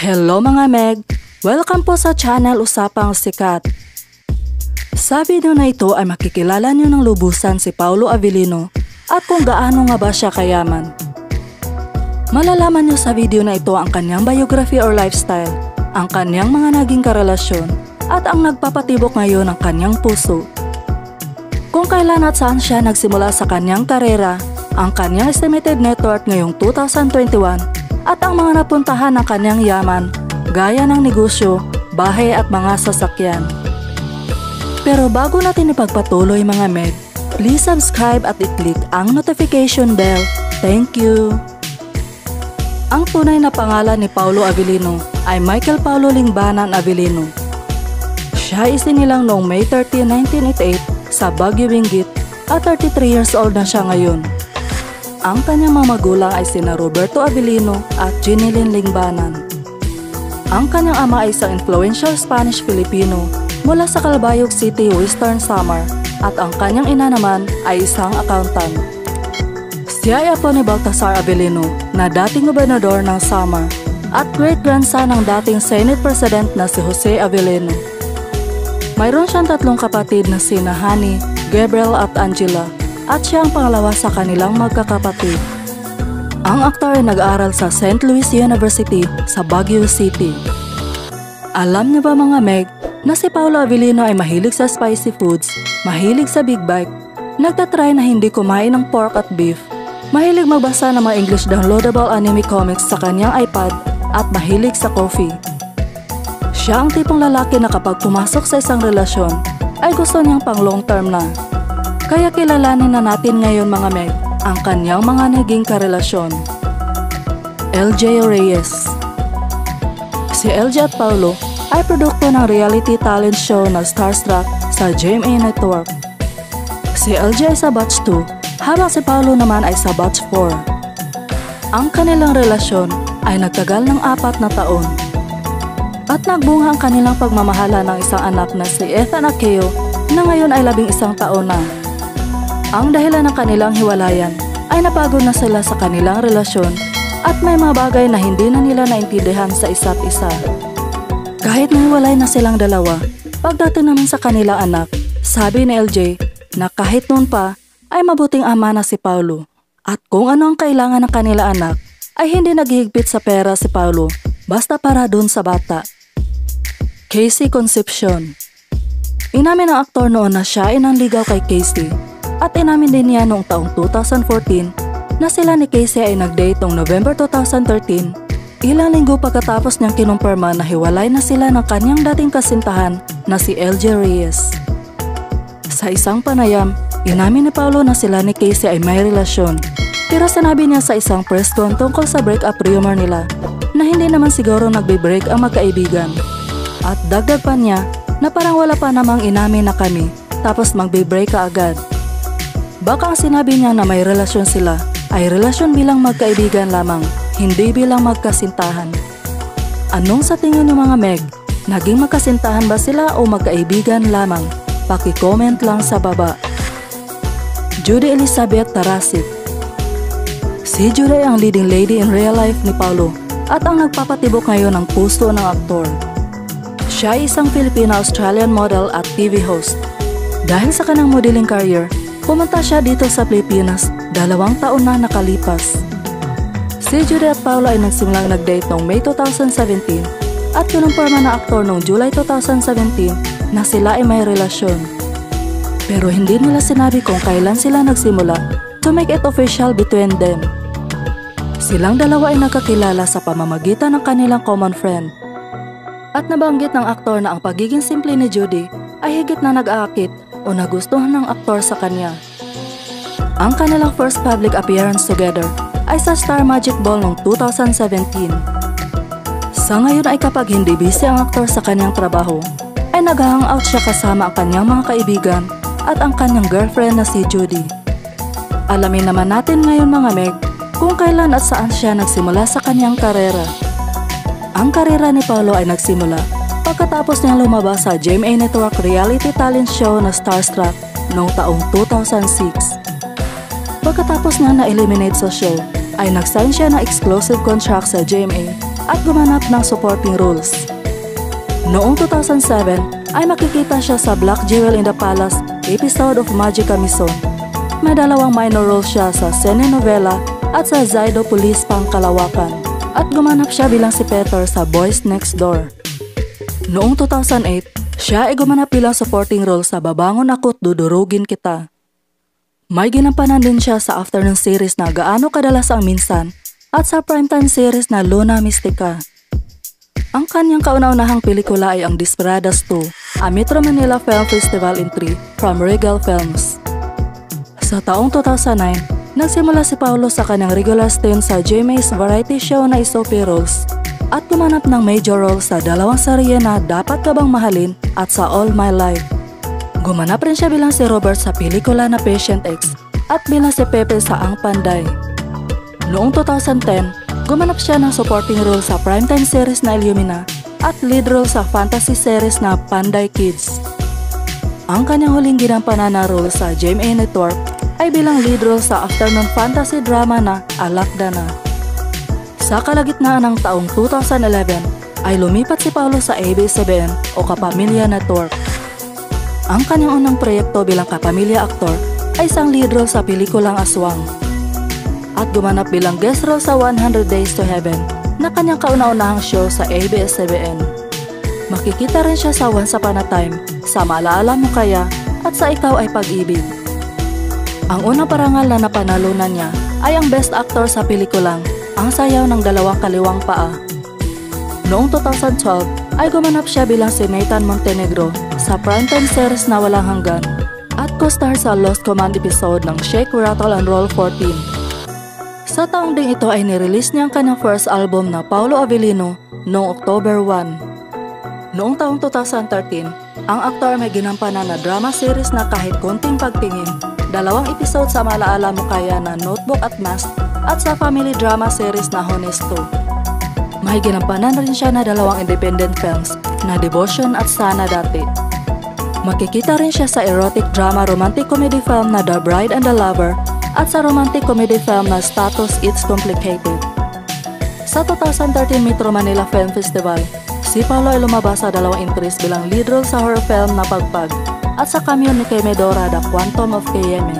Hello mga Meg! Welcome po sa channel Usapang Sikat. Sa video na ito ay makikilala niyo ng lubusan si Paulo Avellino at kung gaano nga ba siya kayaman. Malalaman niyo sa video na ito ang kanyang biography or lifestyle, ang kanyang mga naging karelasyon, at ang nagpapatibok ngayon ng kanyang puso. Kung kailan at saan siya nagsimula sa kanyang karera, ang kanyang estimated net worth ngayong 2021, at ang mga napuntahan ng kanyang yaman, gaya ng negosyo, bahay at mga sasakyan. Pero bago natin ipagpatuloy mga Meg, please subscribe at i-click ang notification bell. Thank you! Ang tunay na pangalan ni Paulo Avellino ay Michael Paulo Lingbanan Avellino. Siya isinilang noong May 30, 1988 sa Baguio Benguet at 33 years old na siya ngayon. Ang kanyang mga magulang ay sina Roberto Avellino at Ginilyn Lingbanan. Ang kanyang ama ay isang influential Spanish Filipino mula sa Calbayog City, Western Samar at ang kanyang ina naman ay isang accountant. Siya ay apo ni Baltasar Avellino na dating gobernador ng Samar at great-grandson ng dating Senate President na si Jose Avellino. Mayroon siyang tatlong kapatid na sina Hani, Gabriel at Angela at siya ang pangalawa sa kanilang magkakapatid. Ang aktor ay nag-aaral sa St. Louis University sa Baguio City. Alam niyo ba mga Meg na si Paolo Avellino ay mahilig sa spicy foods, mahilig sa big bike, nagtatry na hindi kumain ng pork at beef, mahilig magbasa ng mga English downloadable anime comics sa kanyang iPad at mahilig sa coffee. Siya ang tipong lalaki na kapag pumasok sa isang relasyon ay gusto niyang pang long term na. Kaya kilalanin na natin ngayon mga Meg ang kanyang mga naging karelasyon. LJ Reyes Si LJ at Paulo ay produkto ng reality talent show na Starstruck sa GMA Network. Si LJ ay sa batch 2 habang si Paulo naman ay sa batch 4. Ang kanilang relasyon ay nagtagal ng apat na taon. At nagbunga ang kanilang pagmamahala ng isang anak na si Ethan Akeo na ngayon ay labing isang taon na. Ang dahilan ng kanilang hiwalayan ay napagod na sila sa kanilang relasyon at may mga bagay na hindi na nila naintindihan sa isa't isa. Kahit nahiwalay na silang dalawa, pagdating naman sa kanilang anak, sabi ni LJ na kahit noon pa ay mabuting ama na si Paulo. At kung ano ang kailangan ng kanila anak, ay hindi naghihigpit sa pera si Paulo basta para dun sa bata. Casey Concepcion Inamin ng aktor noon na siya ay nanligaw kay Casey at inamin din niya noong taong 2014 na sila ni Casey ay nag-date noong November 2013 ilang linggo pagkatapos niyang kinumpirma na hiwalay na sila ng kanyang dating kasintahan na si LJ Reyes. Sa isang panayam, inamin ni Paulo na sila ni Casey ay may relasyon pero sinabi niya sa isang press con tungkol sa breakup rumor nila na hindi naman siguro nagbe-break ang magkaibigan. At dagdag pa niya na parang wala pa namang inamin na kami tapos magbe-break ka agad. Baka ang sinabi niya na may relasyon sila ay relasyon bilang magkaibigan lamang, hindi bilang magkasintahan. Anong sa tingin niyo mga Meg? Naging magkasintahan ba sila o magkaibigan lamang? Paki-comment lang sa baba. Judy Elizabeth Tarasik Si Judy ang leading lady in real life ni Paulo at ang nagpapatibok ngayon ng puso ng aktor. Siya ay isang Filipino-Australian model at TV host. Dahil sa kanyang modeling career, pumunta siya dito sa Pilipinas dalawang taon na nakalipas. Si Judy Paula ay nagsimulang nag-date noong May 2017 at kinumpirma na aktor noong July 2017 na sila ay may relasyon. Pero hindi nila sinabi kung kailan sila nagsimula to make it official between them. Silang dalawa ay nakakilala sa pamamagitan ng kanilang common friend at nabanggit ng aktor na ang pagiging simple ni Judy ay higit na nag-aakit o nagustuhan ng aktor sa kanya. Ang kanilang first public appearance together ay sa Star Magic Ball noong 2017. Sa ngayon ay kapag hindi busy ang aktor sa kanyang trabaho, ay nag-hangout siya kasama ang kanyang mga kaibigan at ang kanyang girlfriend na si Judy. Alamin naman natin ngayon mga Meg kung kailan at saan siya nagsimula sa kanyang karera. Ang karera ni Paulo ay nagsimula pagkatapos niyang lumabas sa GMA Network reality talent show na Starstruck noong taong 2006. Pagkatapos niya na-eliminate sa show, ay nagsign siya ng exclusive contract sa GMA at gumanap ng supporting roles. Noong 2007 ay makikita siya sa Black Jewel in the Palace episode of Magica Mison. May dalawang minor roles siya sa Sene Novela at sa Zaido Police Pangkalawakan at gumanap siya bilang si Peter sa Boys Next Door. Noong 2008, siya ay gumanap bilang supporting role sa Babangon Ako't Dudurugin Kita. May ginampanan din siya sa afternoon series na Gaano Kadalas Ang Minsan at sa primetime series na Luna Mystica. Ang kanyang kauna-unahang pelikula ay ang Desperadas 2, a Metro Manila Film Festival entry from Regal Films. Sa taong 2009, nagsimula si Paulo sa kanyang regular stint sa GMA's variety show na Isope Roles at gumanap ng major role sa dalawang serye na Dapat Ka Bang Mahalin at sa All My Life. Gumanap rin siya bilang si Robert sa pelikula na Patient X at bilang si Pepe sa Ang Panday. Noong 2010, gumanap siya ng supporting role sa primetime series na Illumina at lead role sa fantasy series na Panday Kids. Ang kanyang huling ginampanan na role sa GMA Network ay bilang lead role sa afternoon fantasy drama na Alakda na. Sa kalagitnaan ng taong 2011 ay lumipat si Paulo sa ABS-CBN o Kapamilya Network. Ang kanyang unang proyekto bilang kapamilya aktor ay isang lead role sa pelikulang Aswang. At gumanap bilang guest role sa 100 Days to Heaven na kanyang kauna-unahang show sa ABS-CBN. Makikita rin siya sa Once Upon a Time, sa Maalaala Mo Kaya at sa Ikaw ay Pag-ibig. Ang unang parangal na napanalunan niya ay ang Best Actor sa pelikulang Ang Sayaw ng Dalawang Kaliwang Paa. Noong 2012 ay gumanap siya bilang si Nathan Montenegro sa primetime series na walang hanggan at co-star sa Lost Command episode ng Shake, Rattle and Roll 14. Sa taong ding ito ay nirelease niya ang kanyang first album na Paulo Avellino noong October 1. Noong taong 2013, ang aktor may ginampanan na drama series na kahit konting pagtingin, dalawang episode sa Malaala Mo Kaya na Notebook at Mask at sa family drama series na Honesto. May ginampanan rin siya na dalawang independent films na Devotion at Sana Dati. Makikita rin siya sa erotic drama romantic comedy film na The Bride and the Lover at sa romantic comedy film na Status It's Complicated. Sa 2013 Metro Manila Film Festival, si Paolo ay lumabas sa dalawang entries bilang lead role sa horror film na Pagpag at sa cameo ni Kay Medora The Quantum of Kayeme.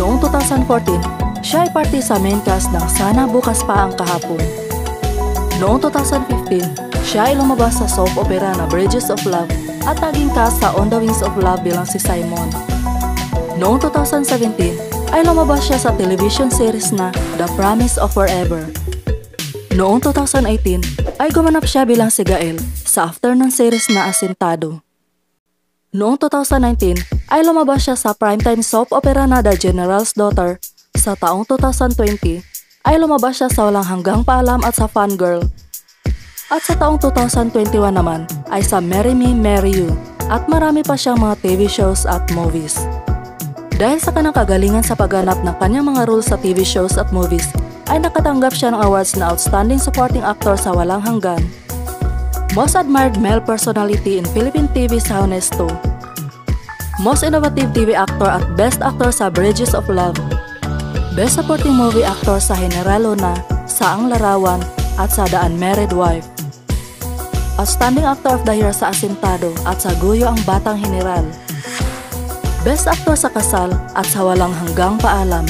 Noong 2014, siya ay parte sa main cast ng Sana Bukas Pa Ang Kahapon. Noong 2015, siya ay lumabas sa soap opera na Bridges of Love at naging cast sa On the Wings of Love bilang si Simon. Noong 2017 ay lumabas siya sa television series na The Promise of Forever. Noong 2018 ay gumanap siya bilang si Gael sa afternoon series na Asintado. Noong 2019 ay lumabas siya sa primetime soap opera na The General's Daughter. Sa taong 2020 ay lumabas siya sa Walang Hanggang Paalam at sa Fangirl. At sa taong 2021 naman ay sa Marry Me, Marry You at marami pa siyang mga TV shows at movies. Dahil sa kanyang kagalingan sa pagganap ng kanyang mga roles sa TV shows at movies, ay nakatanggap siya ng awards na Outstanding Supporting Actor sa Walang Hanggan, Most Admired Male Personality in Philippine TV sa Honesto, Most Innovative TV Actor at Best Actor sa Bridges of Love, Best Supporting Movie Actor sa Generalo na, sa Ang Larawan at sa The Unmarried Wife. Outstanding Actor of the Year sa Asintado at sa Guyo ang Batang General. Best Actor sa Kasal at sa Walang Hanggang Paalam.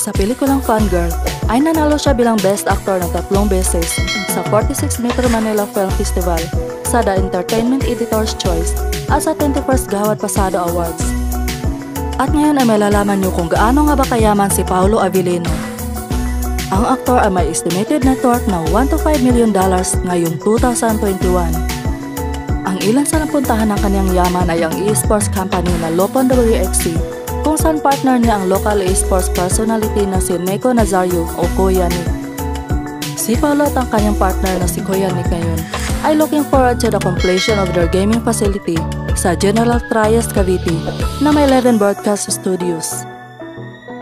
Sa pelikulang Fangirl, ay nanalo siya bilang Best Actor ng tatlong beses sa 46 Metro Manila Film Festival, sa The Entertainment Editor's Choice at sa 21st Gawad Pasado Awards. At ngayon ay malalaman niyo kung gaano nga ba kayaman si Paulo Avellino ang aktor ay may estimated net worth na 1 to 5 million dollars ngayong 2021. Ang ilan sa napuntahan ng kanyang yaman ay ang e-sports company na Lopon WXC kung saan partner niya ang local e-sports personality na si Neko Nazario o Kuya Nick. Si Paolo at ang kanyang partner na si Kuya Nick ngayon ay looking forward to the completion of their gaming facility sa General Trias Cavite na may 11 broadcast studios.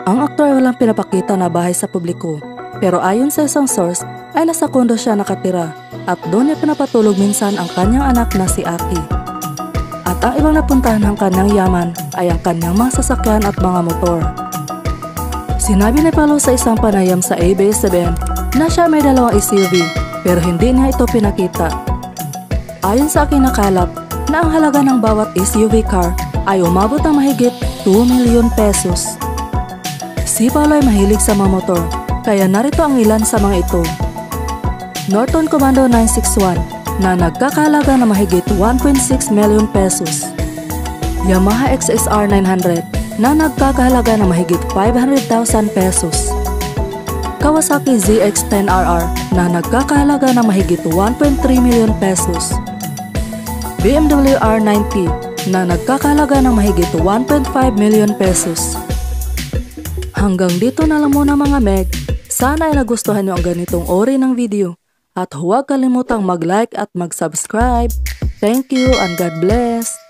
Ang aktor ay walang pinapakita na bahay sa publiko pero ayon sa isang source, ay nasa kondo siya nakatira at doon niya pinapatulog minsan ang kanyang anak na si Aki. At ang ibang napuntahan ng kanyang yaman ay ang kanyang mga sasakyan at mga motor. Sinabi ni Paulo sa isang panayam sa ABS-CBN na siya may dalawang SUV pero hindi niya ito pinakita. Ayon sa aking nakalap ang halaga ng bawat SUV car ay umabot ng mahigit 2 milyon pesos. Si Paulo ay mahilig sa mga motor kaya narito ang ilan sa mga ito. Norton Commando 961 na nagkakalaga na mahigit 1.6 million pesos. Yamaha XSR 900 na nagkakahalaga na mahigit 500,000 pesos. Kawasaki ZX-10RR na nagkakahalaga na mahigit 1.3 million pesos. BMW R90 na nagkakahalaga ng mahigit 1.5 million pesos. Hanggang dito na lang muna mga meg. Sana ay nagustuhan nyo ang ganitong ori ng video. At huwag kalimutang mag-like at mag-subscribe. Thank you and God bless!